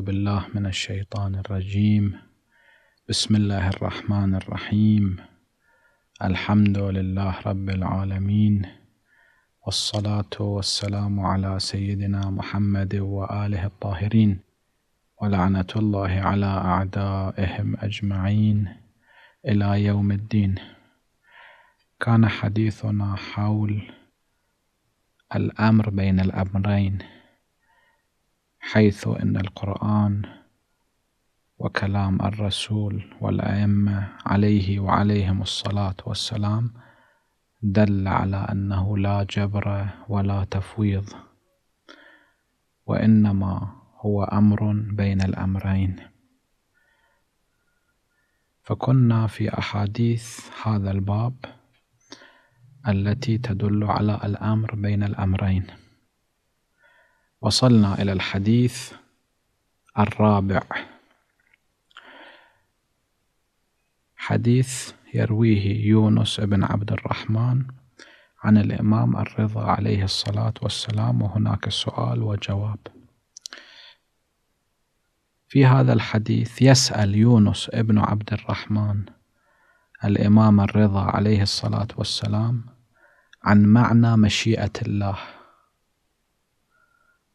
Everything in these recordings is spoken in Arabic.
بالله من الشيطان الرجيم. بسم الله الرحمن الرحيم. الحمد لله رب العالمين. والصلاة والسلام على سيدنا محمد وآله الطاهرين. ولعنة الله على أعدائهم أجمعين إلى يوم الدين. كان حديثنا حول الأمر بين الأمرين. حيث إن القرآن وكلام الرسول والأئمة عليه وعليهم الصلاة والسلام دل على أنه لا جبر ولا تفويض وإنما هو أمر بين الأمرين. فكنا في أحاديث هذا الباب التي تدل على الأمر بين الأمرين. وصلنا إلى الحديث الرابع. حديث يرويه يونس بن عبد الرحمن عن الإمام الرضا عليه الصلاة والسلام وهناك سؤال وجواب. في هذا الحديث يسأل يونس ابن عبد الرحمن الإمام الرضا عليه الصلاة والسلام عن معنى مشيئة الله.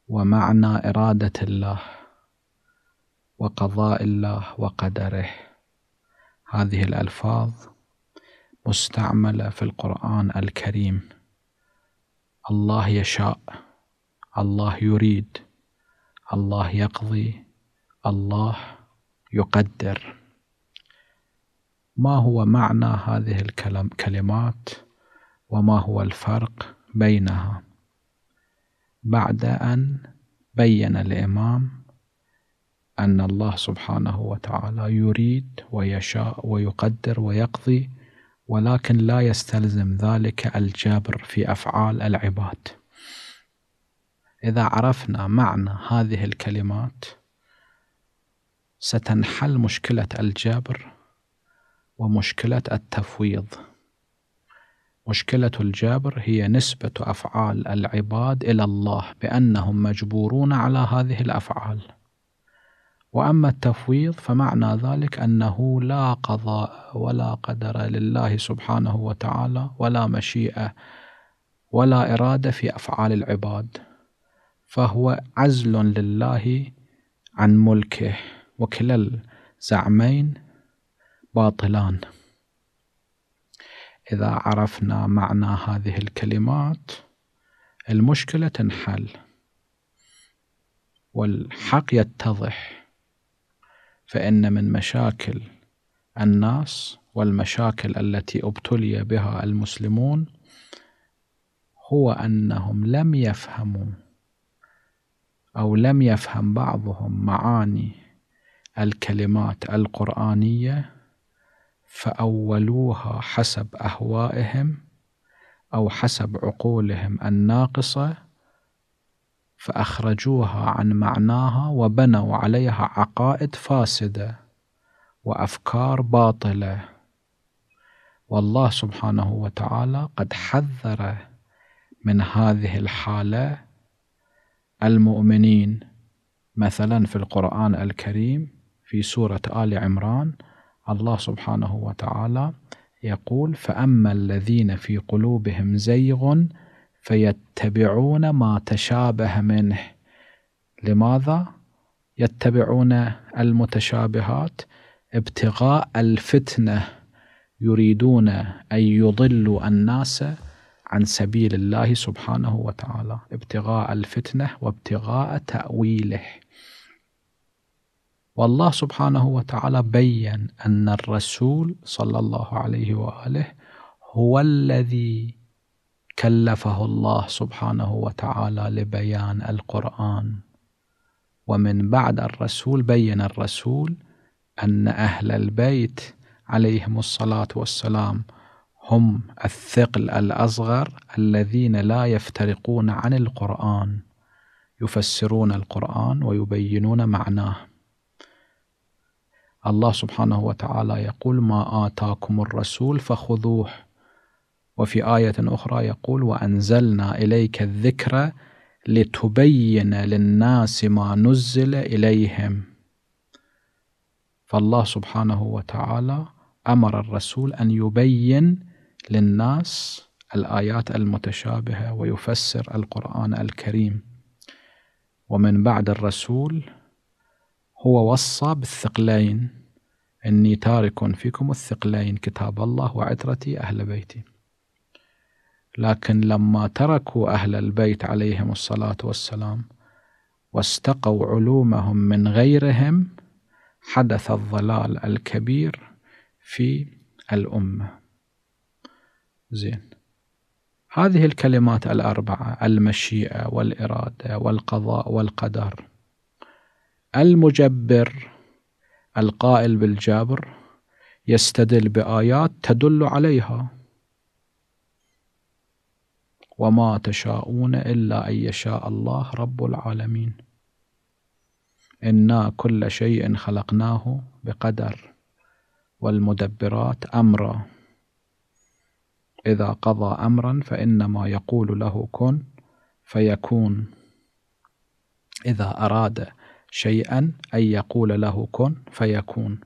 ومعنى إرادة الله وقضاء الله وقدره. هذه الألفاظ مستعملة في القرآن الكريم. الله يشاء الله يريد الله يقضي الله يقدر. ما هو معنى هذه الكلمات وما هو الفرق بينها؟ بعد أن بين الإمام أن الله سبحانه وتعالى يريد ويشاء ويقدر ويقضي ولكن لا يستلزم ذلك الجبر في أفعال العباد. إذا عرفنا معنى هذه الكلمات ستنحل مشكلة الجبر ومشكلة التفويض. مشكلة الجبر هي نسبة أفعال العباد إلى الله بأنهم مجبورون على هذه الأفعال. وأما التفويض فمعنى ذلك أنه لا قضاء ولا قدر لله سبحانه وتعالى ولا مشيئة ولا إرادة في أفعال العباد. فهو عزل لله عن ملكه وكلا الزعمين باطلان. إذا عرفنا معنى هذه الكلمات المشكلة تنحل والحق يتضح فإن من مشاكل الناس والمشاكل التي أبتلي بها المسلمون هو أنهم لم يفهموا أو لم يفهم بعضهم معاني الكلمات القرآنية فأولوها حسب أهوائهم أو حسب عقولهم الناقصة فأخرجوها عن معناها وبنوا عليها عقائد فاسدة وأفكار باطلة. والله سبحانه وتعالى قد حذر من هذه الحالة. المؤمنين مثلا في القرآن الكريم في سورة آل عمران الله سبحانه وتعالى يقول فأما الذين في قلوبهم زيغ فيتبعون ما تشابه منه. لماذا؟ يتبعون المتشابهات ابتغاء الفتنه يريدون ان يضلوا الناس عن سبيل الله سبحانه وتعالى. ابتغاء الفتنه وابتغاء تاويله. والله سبحانه وتعالى بين أن الرسول صلى الله عليه وآله هو الذي كلفه الله سبحانه وتعالى لبيان القرآن. ومن بعد الرسول بين الرسول أن أهل البيت عليهم الصلاة والسلام هم الثقل الأصغر الذين لا يفترقون عن القرآن يفسرون القرآن ويبينون معناه. الله سبحانه وتعالى يقول ما آتاكم الرسول فخذوه. وفي آية أخرى يقول وأنزلنا إليك الذكر لتبين للناس ما نزل إليهم. فالله سبحانه وتعالى أمر الرسول أن يبين للناس الآيات المتشابهة ويفسر القرآن الكريم. ومن بعد الرسول هو وصى بالثقلين. إني تارك فيكم الثقلين كتاب الله وعترتي أهل بيتي. لكن لما تركوا أهل البيت عليهم الصلاة والسلام واستقوا علومهم من غيرهم حدث الضلال الكبير في الأمة. زين. هذه الكلمات الأربعة المشيئة والإرادة والقضاء والقدر. المجبر القائل بالجبر يستدل بآيات تدل عليها. وما تشاءون إلا أن يشاء الله رب العالمين. إنا كل شيء خلقناه بقدر والمدبرات أمرا. إذا قضى أمرا فإنما يقول له كن فيكون. إذا أراد شيئا ان يقول له كن فيكون.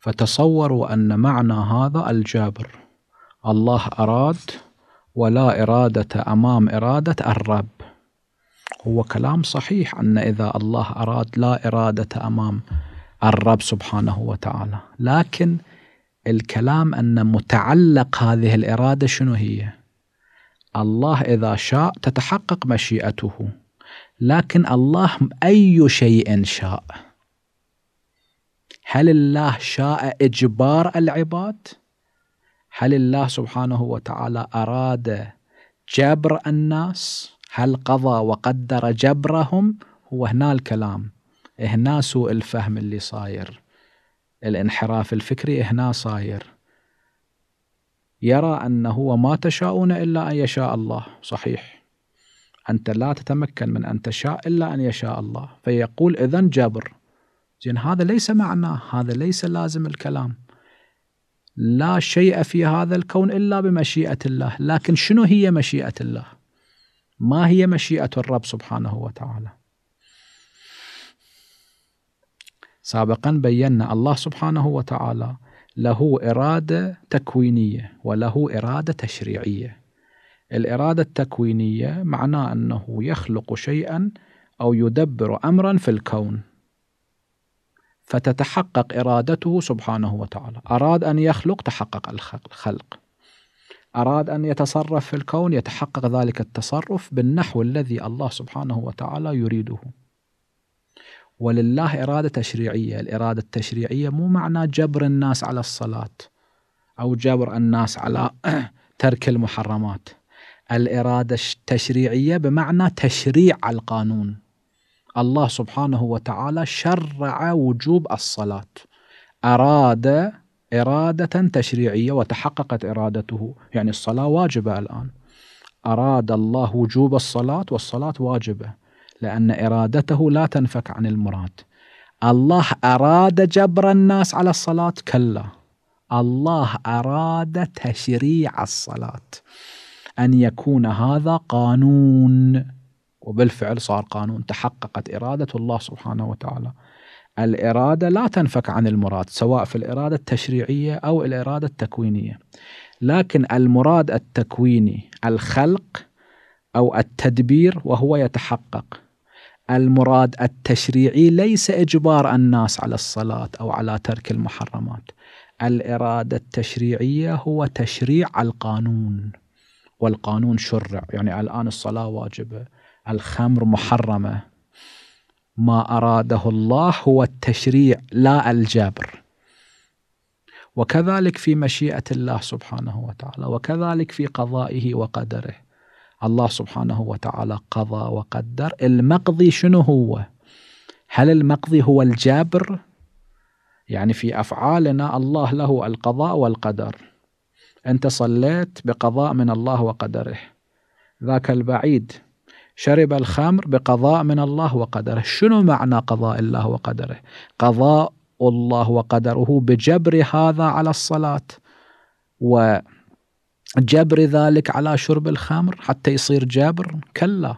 فتصوروا أن معنى هذا الجابر الله أراد ولا إرادة أمام إرادة الرب. هو كلام صحيح أن إذا الله أراد لا إرادة أمام الرب سبحانه وتعالى. لكن الكلام أن متعلق هذه الإرادة شنو هي؟ الله إذا شاء تتحقق مشيئته. لكن الله أي شيء شاء هل الله شاء إجبار العباد؟ هل الله سبحانه وتعالى أراد جبر الناس؟ هل قضى وقدر جبرهم؟ هو هنا الكلام هنا سوء الفهم اللي صاير الانحراف الفكري هنا صاير يرى أنه ما تشاءون إلا أن يشاء الله صحيح أنت لا تتمكن من أن تشاء إلا أن يشاء الله. فيقول إذن جبر. زين هذا ليس معناه هذا ليس لازم الكلام. لا شيء في هذا الكون إلا بمشيئة الله. لكن شنو هي مشيئة الله؟ ما هي مشيئة الرب سبحانه وتعالى؟ سابقا بينا الله سبحانه وتعالى له إرادة تكوينية وله إرادة تشريعية. الإرادة التكوينية معناه أنه يخلق شيئا أو يدبر امرا في الكون. فتتحقق إرادته سبحانه وتعالى، أراد أن يخلق تحقق الخلق. أراد أن يتصرف في الكون يتحقق ذلك التصرف بالنحو الذي الله سبحانه وتعالى يريده. ولله إرادة تشريعية الإرادة التشريعية مو معنى جبر الناس على الصلاة أو جبر الناس على ترك المحرمات الإرادة التشريعية بمعنى تشريع القانون. الله سبحانه وتعالى شرع وجوب الصلاة. أراد إرادة تشريعية وتحققت إرادته يعني الصلاة واجبة الآن. أراد الله وجوب الصلاة والصلاة واجبة لأن إرادته لا تنفك عن المراد. الله أراد جبر الناس على الصلاة؟ كلا. الله أراد تشريع الصلاة. أن يكون هذا قانون. وبالفعل صار قانون. تحققت إرادة الله سبحانه وتعالى. الإرادة لا تنفك عن المراد سواء في الإرادة التشريعية أو الإرادة التكوينية. لكن المراد التكويني الخلق أو التدبير وهو يتحقق. المراد التشريعي ليس إجبار الناس على الصلاة أو على ترك المحرمات. الإرادة التشريعية هو تشريع القانون. والقانون شرع. يعني الآن الصلاة واجبة الخمر محرمة. ما أراده الله هو التشريع لا الجبر. وكذلك في مشيئة الله سبحانه وتعالى وكذلك في قضائه وقدره. الله سبحانه وتعالى قضى وقدر. المقضي شنو هو؟ هل المقضي هو الجبر؟ يعني في أفعالنا الله له القضاء والقدر. انت صليت بقضاء من الله وقدره. ذاك البعيد. شرب الخمر بقضاء من الله وقدره. شنو معنى قضاء الله وقدره؟ قضاء الله وقدره بجبر هذا على الصلاة و جبر ذلك على شرب الخمر حتى يصير جابر كلا.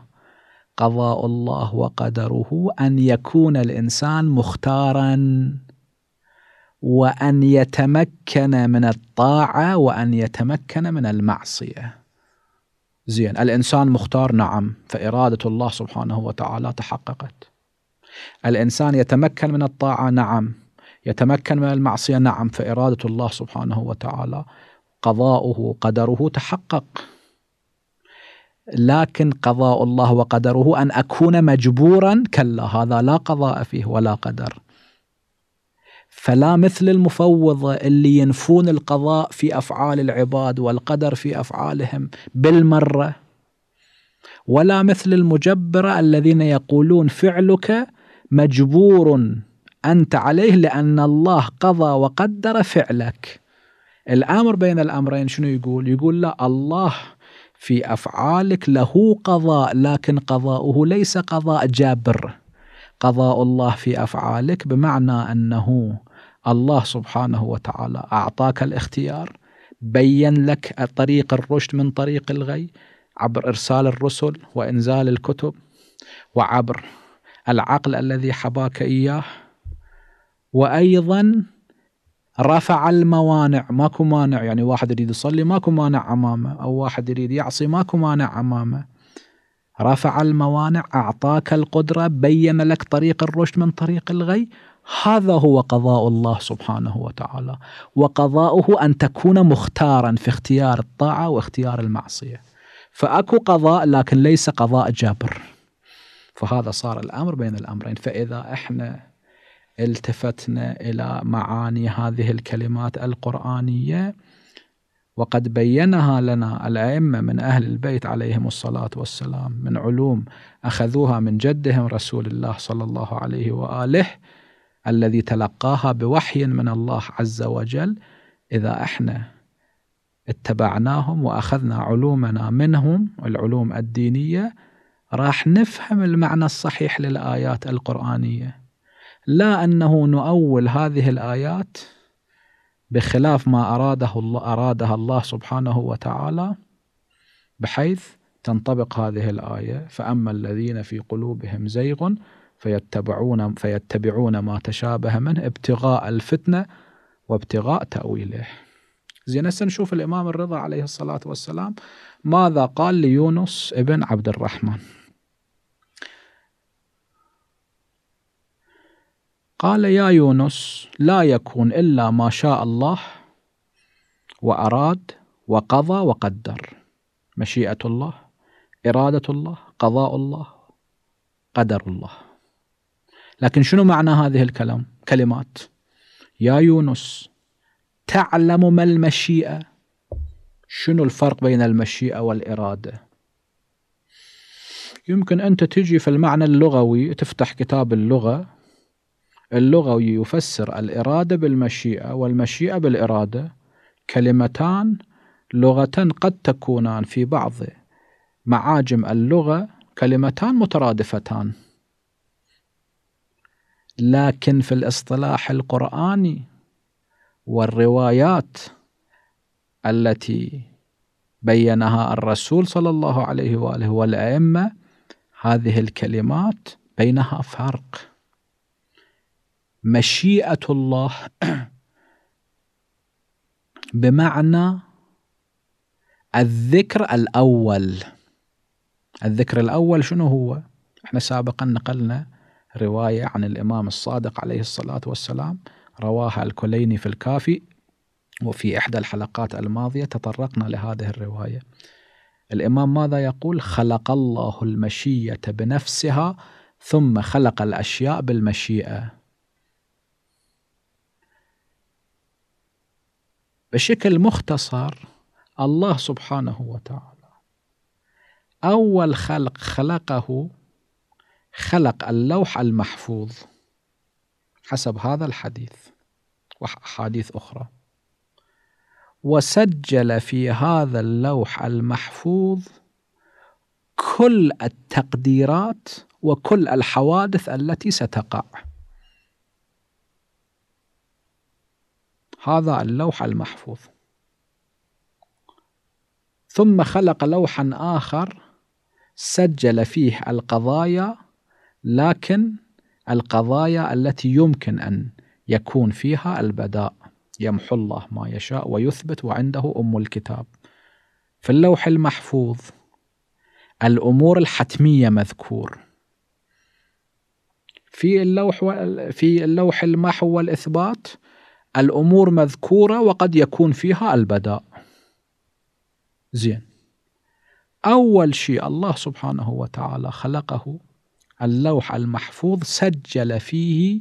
قضاء الله وقدره أن يكون الإنسان مختارا. وأن يتمكن من الطاعة وأن يتمكن من المعصية. زين الإنسان مختار نعم فإرادة الله سبحانه وتعالى تحققت. الإنسان يتمكن من الطاعة نعم يتمكن من المعصية نعم فإرادة الله سبحانه وتعالى قضاؤه قدره تحقق. لكن قضاء الله وقدره أن أكون مجبورا كلا هذا لا قضاء فيه ولا قدر. فلا مثل المفوضة اللي ينفون القضاء في أفعال العباد والقدر في أفعالهم بالمرة ولا مثل المجبرة الذين يقولون فعلك مجبور أنت عليه لأن الله قضى وقدر فعلك الأمر بين الأمرين شنو يقول؟ يقول لا الله في أفعالك له قضاء لكن قضاؤه ليس قضاء جابر قضاء الله في أفعالك بمعنى أنه الله سبحانه وتعالى أعطاك الاختيار بين لك طريق الرشد من طريق الغي عبر إرسال الرسل وإنزال الكتب وعبر العقل الذي حباك إياه وأيضا رفع الموانع. ماكو مانع يعني واحد يريد يصلي ماكو مانع أمامه أو واحد يريد يعصي ماكو مانع أمامه. رفع الموانع أعطاك القدرة بين لك طريق الرشد من طريق الغي. هذا هو قضاء الله سبحانه وتعالى. وقضاؤه أن تكون مختارا في اختيار الطاعة واختيار المعصية. فأكو قضاء لكن ليس قضاء جابر فهذا صار الأمر بين الأمرين. فإذا إحنا التفتنا إلى معاني هذه الكلمات القرآنية وقد بينها لنا الأئمة من أهل البيت عليهم الصلاة والسلام من علوم أخذوها من جدهم رسول الله صلى الله عليه وآله الذي تلقاها بوحي من الله عز وجل إذا إحنا اتبعناهم وأخذنا علومنا منهم العلوم الدينية راح نفهم المعنى الصحيح للآيات القرآنية. لا أنه نؤول هذه الآيات بخلاف ما أراده الله ارادها الله سبحانه وتعالى بحيث تنطبق هذه الآية فأما الذين في قلوبهم زيغ فيتبعون فيتبعون ما تشابه منه ابتغاء الفتنة وابتغاء تأويله. زين هسه نشوف الإمام الرضا عليه الصلاة والسلام ماذا قال ليونس ابن عبد الرحمن. قال يا يونس لا يكون إلا ما شاء الله وأراد وقضى وقدر. مشيئة الله إرادة الله قضاء الله قدر الله. لكن شنو معنى هذه الكلام كلمات؟ يا يونس تعلم ما المشيئة. شنو الفرق بين المشيئة والإرادة؟ يمكن أنت تجي في المعنى اللغوي تفتح كتاب اللغة اللغوي يفسر الإرادة بالمشيئة والمشيئة بالإرادة كلمتان لغة قد تكونان في بعض. معاجم اللغة كلمتان مترادفتان. لكن في الاصطلاح القرآني والروايات التي بينها الرسول صلى الله عليه وآله والأئمة هذه الكلمات بينها فرق. مشيئة الله بمعنى الذكر الأول الذكر الأول شنو هو؟ إحنا سابقا نقلنا رواية عن الإمام الصادق عليه الصلاة والسلام رواها الكليني في الكافي وفي إحدى الحلقات الماضية تطرقنا لهذه الرواية الإمام ماذا يقول؟ خلق الله المشية بنفسها ثم خلق الأشياء بالمشيئة بشكل مختصر الله سبحانه وتعالى. أول خلق خلقه خلق اللوح المحفوظ حسب هذا الحديث وأحاديث أخرى. وسجل في هذا اللوح المحفوظ كل التقديرات وكل الحوادث التي ستقع. هذا اللوح المحفوظ. ثم خلق لوحا آخر سجل فيه القضايا لكن القضايا التي يمكن أن يكون فيها البداء. يمحو الله ما يشاء ويثبت وعنده أم الكتاب. في اللوح المحفوظ الأمور الحتمية مذكور. في اللوح في اللوح المحو والإثبات الأمور مذكورة وقد يكون فيها البداء. زين. أول شيء الله سبحانه وتعالى خلقه اللوح المحفوظ سجل فيه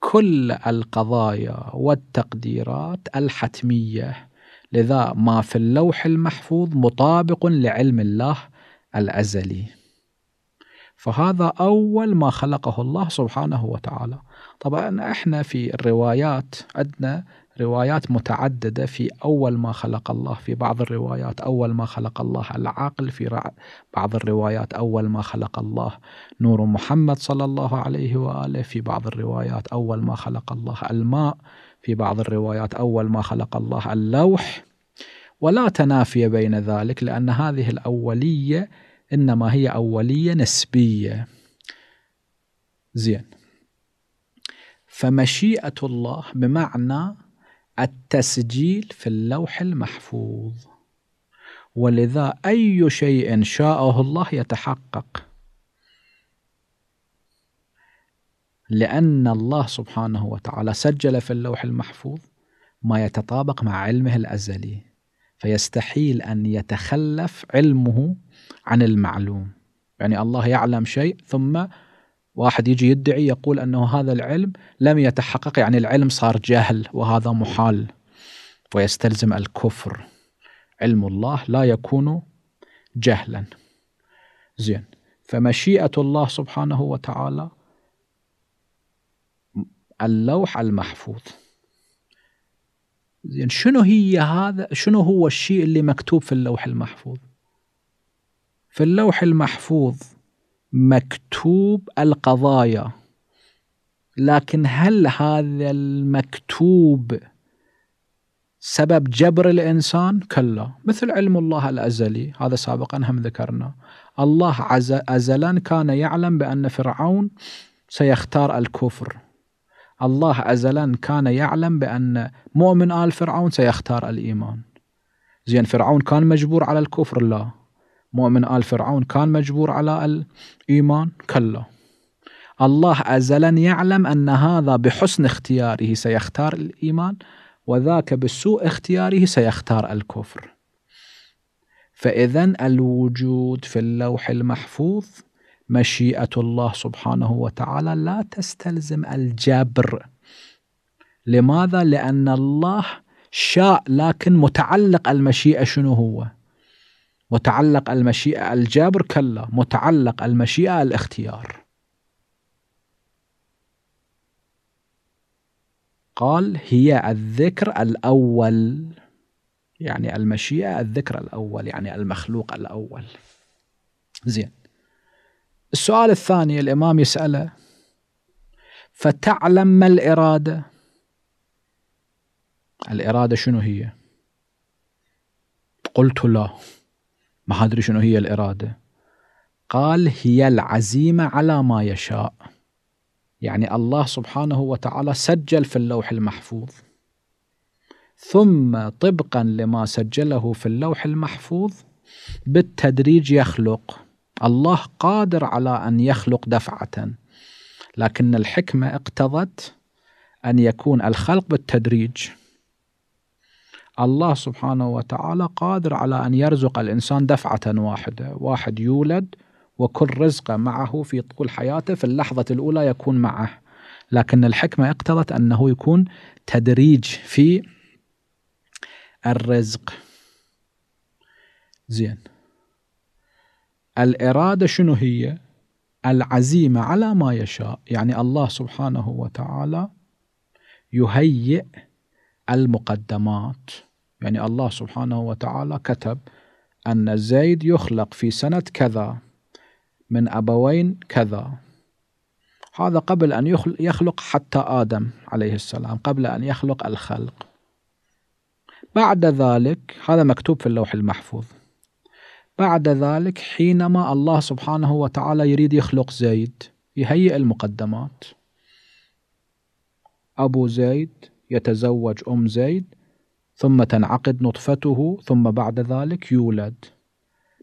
كل القضايا والتقديرات الحتمية. لذا ما في اللوح المحفوظ مطابق لعلم الله الأزلي. فهذا أول ما خلقه الله سبحانه وتعالى. طبعا إحنا في الروايات عندنا روايات متعددة في أول ما خلق الله في بعض الروايات أول ما خلق الله العقل في بعض الروايات أول ما خلق الله نور محمد صلى الله عليه وآله في بعض الروايات أول ما خلق الله الماء في بعض الروايات أول ما خلق الله اللوح. ولا تنافي بين ذلك لأن هذه الأولية إنما هي أولية نسبية. زين. فمشيئة الله بمعنى التسجيل في اللوح المحفوظ. ولذا أي شيء شاءه الله يتحقق. لأن الله سبحانه وتعالى سجل في اللوح المحفوظ ما يتطابق مع علمه الأزلي فيستحيل أن يتخلف علمه عن المعلوم. يعني الله يعلم شيء ثم واحد يجي يدعي يقول أنه هذا العلم لم يتحقق يعني العلم صار جهل وهذا محال ويستلزم الكفر. علم الله لا يكون جهلا. زين. فمشيئة الله سبحانه وتعالى اللوح المحفوظ. زين. شنو هي هذا؟ شنو هو الشيء اللي مكتوب في اللوح المحفوظ؟ في اللوح المحفوظ مكتوب القضايا لكن هل هذا المكتوب سبب جبر الإنسان؟ كلا، مثل علم الله الأزلي، هذا سابقا هم ذكرنا. الله ازلا كان يعلم بأن فرعون سيختار الكفر. الله ازلا كان يعلم بأن مؤمن آل فرعون سيختار الإيمان. زين فرعون كان مجبور على الكفر؟ لا. مؤمن آل فرعون كان مجبور على الإيمان كلا الله أزلا يعلم أن هذا بحسن اختياره سيختار الإيمان وذاك بسوء اختياره سيختار الكفر فإذا الوجود في اللوح المحفوظ مشيئة الله سبحانه وتعالى لا تستلزم الجبر لماذا؟ لأن الله شاء لكن متعلق المشيئة شنو هو؟ متعلق المشيئة الجبر كلا متعلق المشيئة الاختيار. قال هي الذكر الأول يعني المشيئة الذكر الأول يعني المخلوق الأول. زين. السؤال الثاني الإمام يسأله فتعلم ما الإرادة؟ الإرادة شنو هي؟ قلت لا. ما أدري شنو هي الإرادة. قال هي العزيمة على ما يشاء. يعني الله سبحانه وتعالى سجل في اللوح المحفوظ. ثم طبقا لما سجله في اللوح المحفوظ بالتدريج يخلق. الله قادر على أن يخلق دفعة. لكن الحكمة اقتضت أن يكون الخلق بالتدريج. الله سبحانه وتعالى قادر على أن يرزق الإنسان دفعة واحدة. واحد يولد وكل رزقه معه في طول حياته في اللحظة الأولى يكون معه. لكن الحكمة اقتضت أنه يكون تدريج في الرزق. زين. الإرادة شنو هي؟ العزيمة على ما يشاء. يعني الله سبحانه وتعالى يهيئ المقدمات. يعني الله سبحانه وتعالى كتب أن زيد يخلق في سنة كذا من أبوين كذا. هذا قبل أن يخلق حتى آدم عليه السلام قبل أن يخلق الخلق. بعد ذلك هذا مكتوب في اللوح المحفوظ. بعد ذلك حينما الله سبحانه وتعالى يريد يخلق زيد يهيئ المقدمات. أبو زيد يتزوج أم زيد ثم تنعقد نطفته ثم بعد ذلك يولد.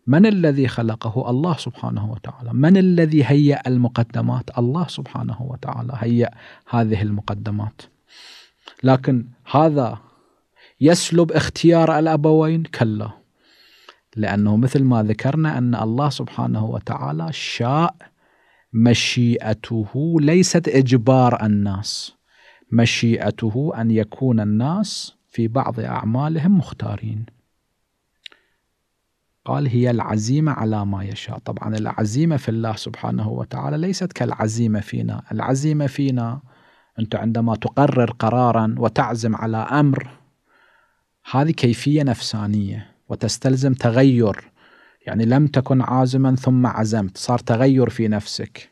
من الذي خلقه؟ الله سبحانه وتعالى. من الذي هيأ المقدمات؟ الله سبحانه وتعالى هيأ هذه المقدمات. لكن هذا يسلب اختيار الأبوين؟ كلا. لأنه مثل ما ذكرنا أن الله سبحانه وتعالى شاء مشيئته ليست إجبار الناس. مشيئته أن يكون الناس في بعض أعمالهم مختارين. قال هي العزيمة على ما يشاء. طبعا العزيمة في الله سبحانه وتعالى ليست كالعزيمة فينا. العزيمة فينا أنت عندما تقرر قرارا وتعزم على أمر هذه كيفية نفسانية وتستلزم تغير. يعني لم تكن عازما ثم عزمت صار تغير في نفسك.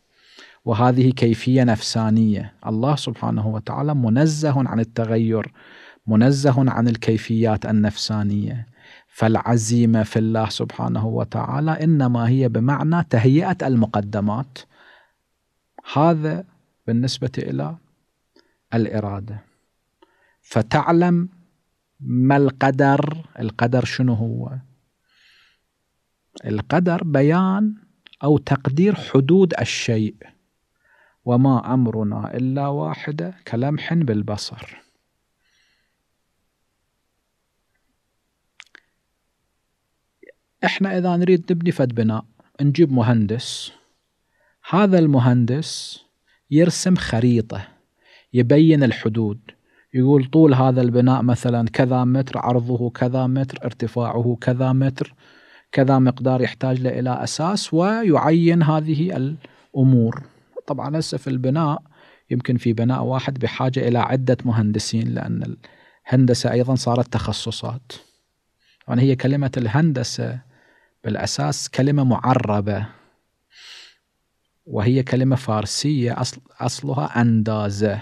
وهذه كيفية نفسانية. الله سبحانه وتعالى منزه عن التغير منزه عن الكيفيات النفسانية. فالعزيمة في الله سبحانه وتعالى إنما هي بمعنى تهيئة المقدمات. هذا بالنسبة إلى الإرادة. فتعلم ما القدر القدر شنو هو؟ القدر بيان أو تقدير حدود الشيء. وما أمرنا إلا واحدة كلمح بالبصر. إحنا إذا نريد نبني فد بناء نجيب مهندس. هذا المهندس يرسم خريطة يبين الحدود. يقول طول هذا البناء مثلا كذا متر عرضه كذا متر ارتفاعه كذا متر كذا مقدار يحتاج له إلى أساس ويعين هذه الأمور. طبعا هسه في البناء يمكن في بناء واحد بحاجة إلى عدة مهندسين لأن الهندسة أيضا صارت تخصصات. يعني هي كلمة الهندسة بالأساس كلمة معربة وهي كلمة فارسية أصل أصلها أندازة.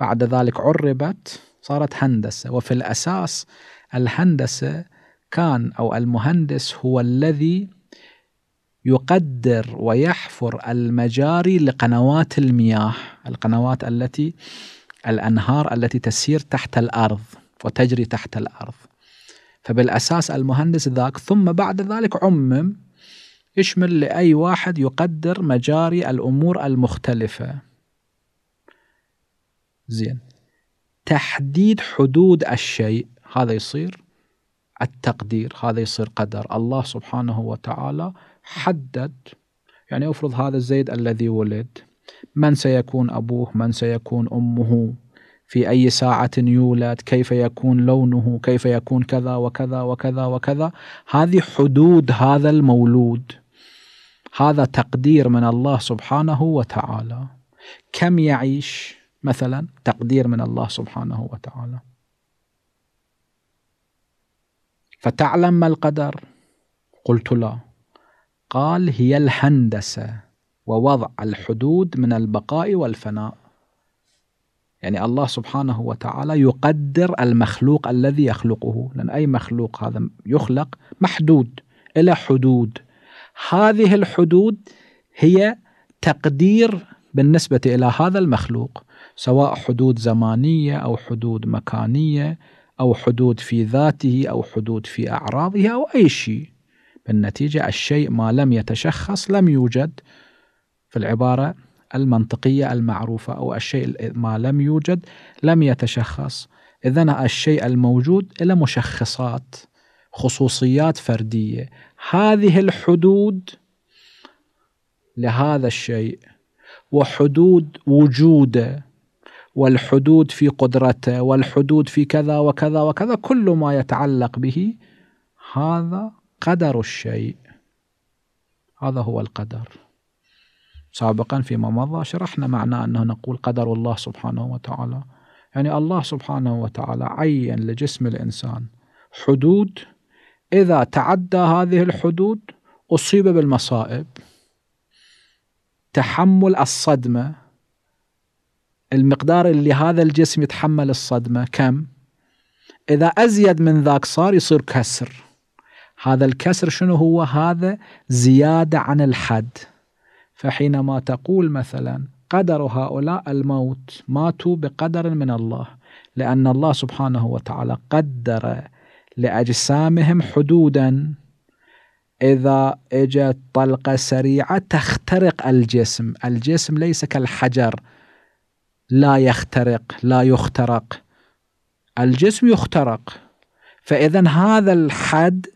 بعد ذلك عربت صارت هندسة. وفي الأساس الهندسة كان أو المهندس هو الذي يقدر ويحفر المجاري لقنوات المياه القنوات التي الأنهار التي تسير تحت الأرض وتجري تحت الأرض. فبالأساس المهندس ذاك ثم بعد ذلك عمم يشمل لأي واحد يقدر مجاري الأمور المختلفة. زين. تحديد حدود الشيء هذا يصير. التقدير هذا يصير قدر. الله سبحانه وتعالى حدد يعني افرض هذا الزيد الذي ولد من سيكون أبوه؟ من سيكون أمه؟ في أي ساعة يولد؟ كيف يكون لونه؟ كيف يكون كذا وكذا وكذا وكذا؟ هذه حدود هذا المولود. هذا تقدير من الله سبحانه وتعالى. كم يعيش مثلا؟ تقدير من الله سبحانه وتعالى. فتعلم ما القدر؟ قلت لا. قال هي الهندسة ووضع الحدود من البقاء والفناء. يعني الله سبحانه وتعالى يقدر المخلوق الذي يخلقه لأن أي مخلوق هذا يخلق محدود إلى حدود. هذه الحدود هي تقدير بالنسبة إلى هذا المخلوق سواء حدود زمانية أو حدود مكانية أو حدود في ذاته أو حدود في أعراضه أو أي شيء. بالنتيجة الشيء ما لم يتشخص لم يوجد في العبارة المنطقية المعروفة أو الشيء ما لم يوجد لم يتشخص. إذا الشيء الموجود له مشخصات خصوصيات فردية. هذه الحدود لهذا الشيء وحدود وجوده والحدود في قدرته والحدود في كذا وكذا وكذا كل ما يتعلق به هذا قدر الشيء. هذا هو القدر. سابقا فيما مضى شرحنا معنى أنه نقول قدر الله سبحانه وتعالى. يعني الله سبحانه وتعالى عين لجسم الإنسان. حدود إذا تعدى هذه الحدود أصيب بالمصائب. تحمل الصدمة. المقدار اللي هذا الجسم يتحمل الصدمة كم؟ إذا أزيد من ذاك صار يصير كسر. هذا الكسر شنو هو؟ هذا زيادة عن الحد. فحينما تقول مثلا قدر هؤلاء الموت ماتوا بقدر من الله لأن الله سبحانه وتعالى قدر لأجسامهم حدودا إذا إجت طلقة سريعة تخترق الجسم. الجسم ليس كالحجر لا يخترق لا يخترق. الجسم يخترق. فإذا هذا الحد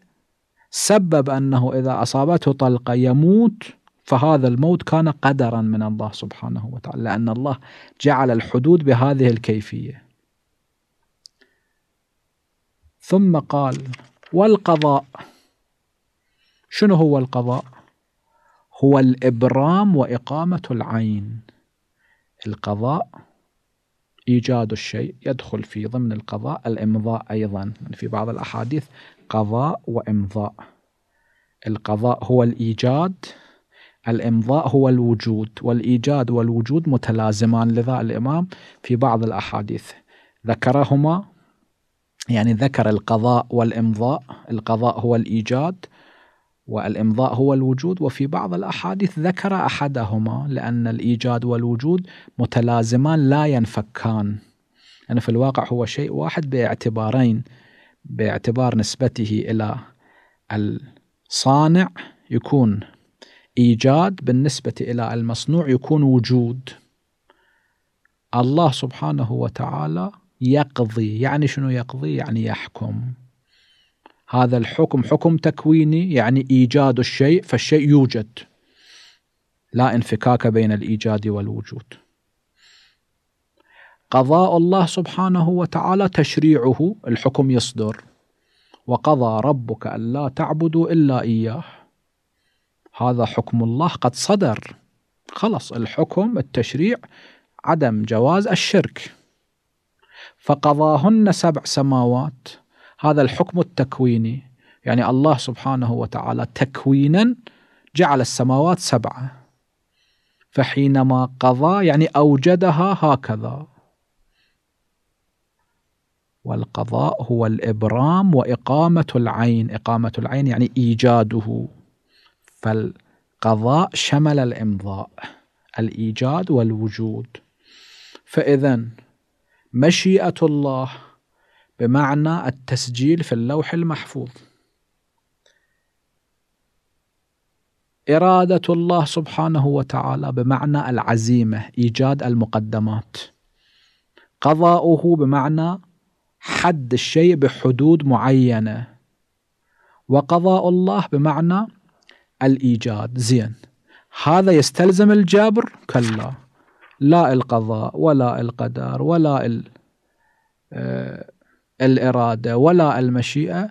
سبب أنه إذا أصابته طلقة يموت فهذا الموت كان قدرا من الله سبحانه وتعالى لأن الله جعل الحدود بهذه الكيفية. ثم قال والقضاء. شنو هو القضاء؟ هو الإبرام وإقامة العين. القضاء إيجاد الشيء يدخل في ضمن القضاء الإمضاء أيضا. يعني في بعض الأحاديث قضاء وإمضاء. القضاء هو الإيجاد الإمضاء هو الوجود والإيجاد والوجود متلازمان لذا الإمام في بعض الأحاديث. ذكرهما يعني ذكر القضاء والإمضاء القضاء هو الإيجاد والإمضاء هو الوجود وفي بعض الأحاديث ذكر أحدهما لأن الإيجاد والوجود متلازمان لا ينفكان. يعني في الواقع هو شيء واحد باعتبارين. باعتبار نسبته إلى الصانع يكون إيجاد بالنسبة إلى المصنوع يكون وجود. الله سبحانه وتعالى يقضي. يعني شنو يقضي؟ يعني يحكم. هذا الحكم حكم تكويني يعني إيجاد الشيء فالشيء يوجد. لا انفكاك بين الإيجاد والوجود. قضاء الله سبحانه وتعالى تشريعه الحكم يصدر. وقضى ربك ألا تعبدوا إلا إياه. هذا حكم الله قد صدر. خلص الحكم التشريع عدم جواز الشرك. فقضاهن سبع سماوات. هذا الحكم التكويني. يعني الله سبحانه وتعالى تكوينا جعل السماوات سبعة. فحينما قضى يعني أوجدها هكذا. والقضاء هو الإبرام وإقامة العين. إقامة العين يعني إيجاده. فالقضاء شمل الإمضاء الإيجاد والوجود. فإذا مشيئة الله بمعنى التسجيل في اللوح المحفوظ. إرادة الله سبحانه وتعالى بمعنى العزيمة إيجاد المقدمات. قضاؤه بمعنى حد الشيء بحدود معينة. وقضاء الله بمعنى الإيجاد. زين. هذا يستلزم الجبر؟ كلا. لا القضاء ولا القدر ولا ال آه، الإرادة ولا المشيئة.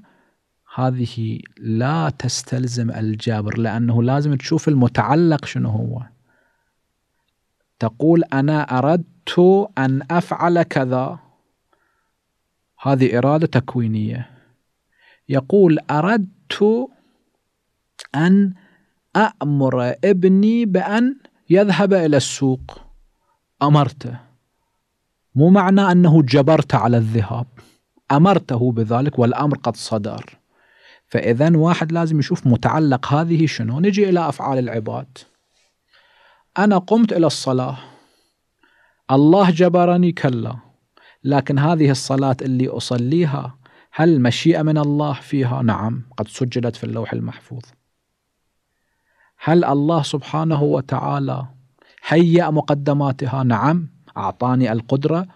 هذه لا تستلزم الجبر لأنه لازم تشوف المتعلق شنو هو. تقول أنا أردت أن أفعل كذا. هذه إرادة تكوينية. يقول أردت أن أأمر ابني بأن يذهب إلى السوق. أمرته. مو معنى أنه جبرت على الذهاب. أمرته بذلك والأمر قد صدر. فاذا واحد لازم يشوف متعلق هذه شنو. نجي إلى أفعال العباد. أنا قمت إلى الصلاة. الله جبرني كلا. لكن هذه الصلاة اللي أصليها هل مشيئة من الله فيها؟ نعم قد سجلت في اللوح المحفوظ. هل الله سبحانه وتعالى هيأ مقدماتها؟ نعم أعطاني القدرة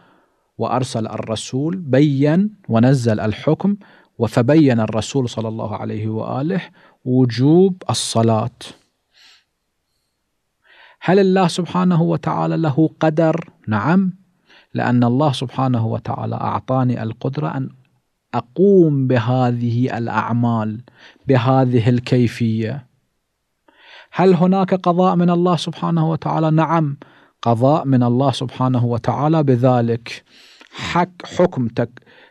وأرسل الرسول بين ونزل الحكم فبين الرسول صلى الله عليه وآله وجوب الصلاة. هل الله سبحانه وتعالى له قدر؟ نعم لأن الله سبحانه وتعالى أعطاني القدرة أن أقوم بهذه الأعمال بهذه الكيفية. هل هناك قضاء من الله سبحانه وتعالى؟ نعم قضاء من الله سبحانه وتعالى بذلك. حق حكم تك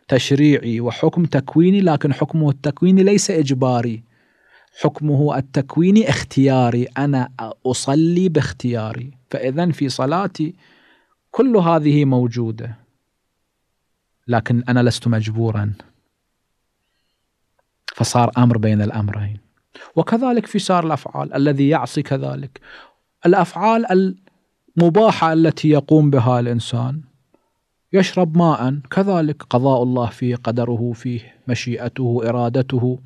تشريعي وحكم تكويني لكن حكمه التكويني ليس إجباري. حكمه التكويني اختياري أنا أصلي باختياري. فاذا في صلاتي كل هذه موجودة لكن أنا لست مجبورا. فصار أمر بين الأمرين. وكذلك في سار الأفعال الذي يعصي كذلك. الأفعال المباحة التي يقوم بها الإنسان يشرب ماء كذلك قضاء الله فيه قدره فيه مشيئته إرادته.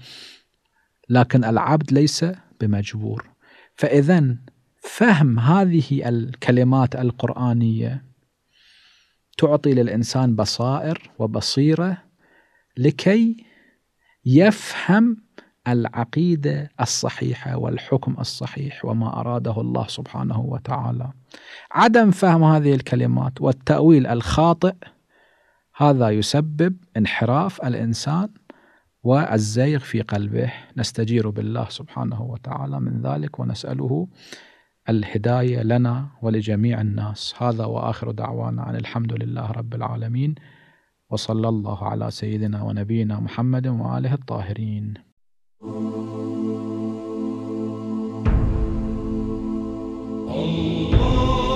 لكن العبد ليس بمجبور. فاذا فهم هذه الكلمات القرآنية تعطي للإنسان بصائر وبصيرة لكي يفهم العقيدة الصحيحة والحكم الصحيح وما أراده الله سبحانه وتعالى. عدم فهم هذه الكلمات والتأويل الخاطئ هذا يسبب انحراف الإنسان والزيغ في قلبه، نستجير بالله سبحانه وتعالى من ذلك ونسأله الهداية لنا ولجميع الناس، هذا وآخر دعوانا عن الحمد لله رب العالمين وصلى الله على سيدنا ونبينا محمد وآله الطاهرين. Oh.